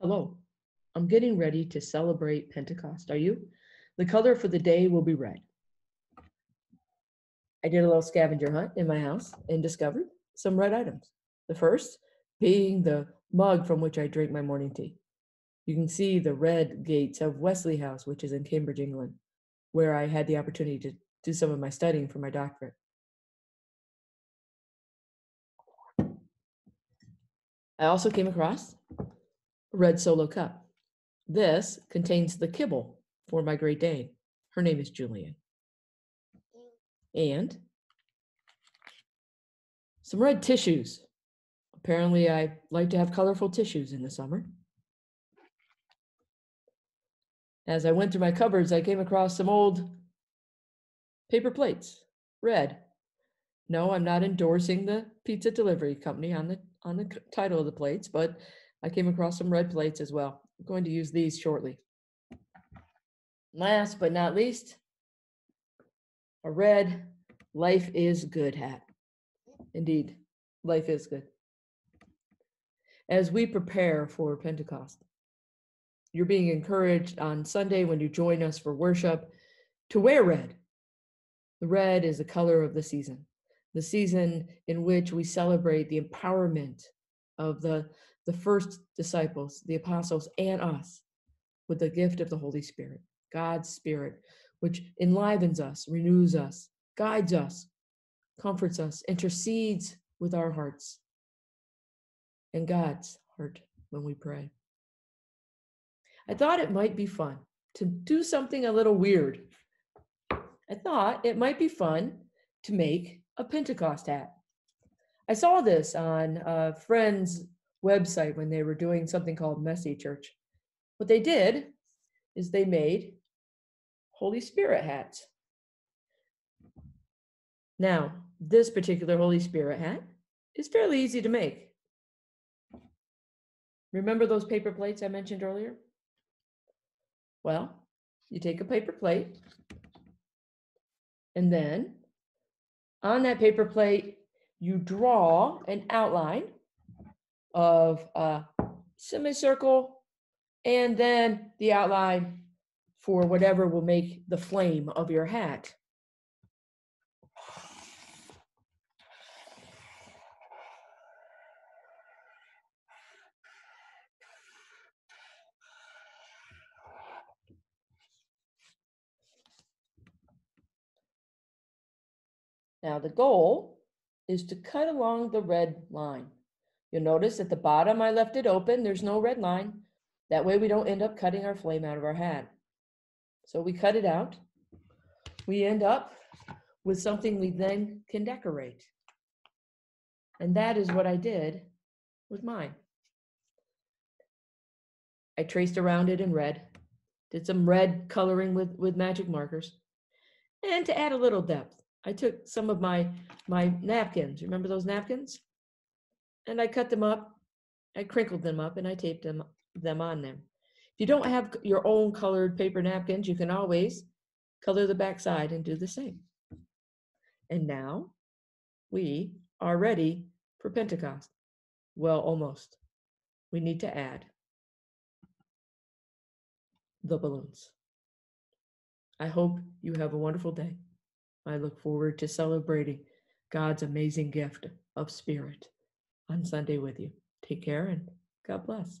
Hello. I'm getting ready to celebrate Pentecost. Are you? The color for the day will be red. I did a little scavenger hunt in my house and discovered some red items. The first being the mug from which I drink my morning tea. You can see the red gates of Wesley House, which is in Cambridge, England, where I had the opportunity to do some of my studying for my doctorate. I also came across red solo cup. This contains the kibble for my Great Dane. Her name is Julian. And some red tissues. Apparently, I like to have colorful tissues in the summer. As I went through my cupboards, I came across some old paper plates, red. No, I'm not endorsing the pizza delivery company on the on the title of the plates, but I came across some red plates as well. I'm going to use these shortly. Last but not least, a red life is good hat. Indeed, life is good. As we prepare for Pentecost, you're being encouraged on Sunday when you join us for worship to wear red. The red is the color of the season, the season in which we celebrate the empowerment of the, the first disciples, the apostles, and us with the gift of the Holy Spirit, God's Spirit, which enlivens us, renews us, guides us, comforts us, intercedes with our hearts and God's heart when we pray. I thought it might be fun to do something a little weird. I thought it might be fun to make a Pentecost hat. I saw this on a friend's website when they were doing something called Messy Church. What they did is they made Holy Spirit hats. Now, this particular Holy Spirit hat is fairly easy to make. Remember those paper plates I mentioned earlier? Well, you take a paper plate, and then on that paper plate, you draw an outline of a semicircle and then the outline for whatever will make the flame of your hat. Now the goal is to cut along the red line. You'll notice at the bottom I left it open, there's no red line. That way we don't end up cutting our flame out of our hat. So we cut it out. We end up with something we then can decorate. And that is what I did with mine. I traced around it in red, did some red coloring with, with magic markers. And to add a little depth, I took some of my my napkins. Remember those napkins? And I cut them up. I crinkled them up and I taped them them on them. If you don't have your own colored paper napkins, you can always color the back side and do the same. And now we are ready for Pentecost. Well, almost. We need to add the balloons. I hope you have a wonderful day. I look forward to celebrating God's amazing gift of spirit on Sunday with you. Take care and God bless.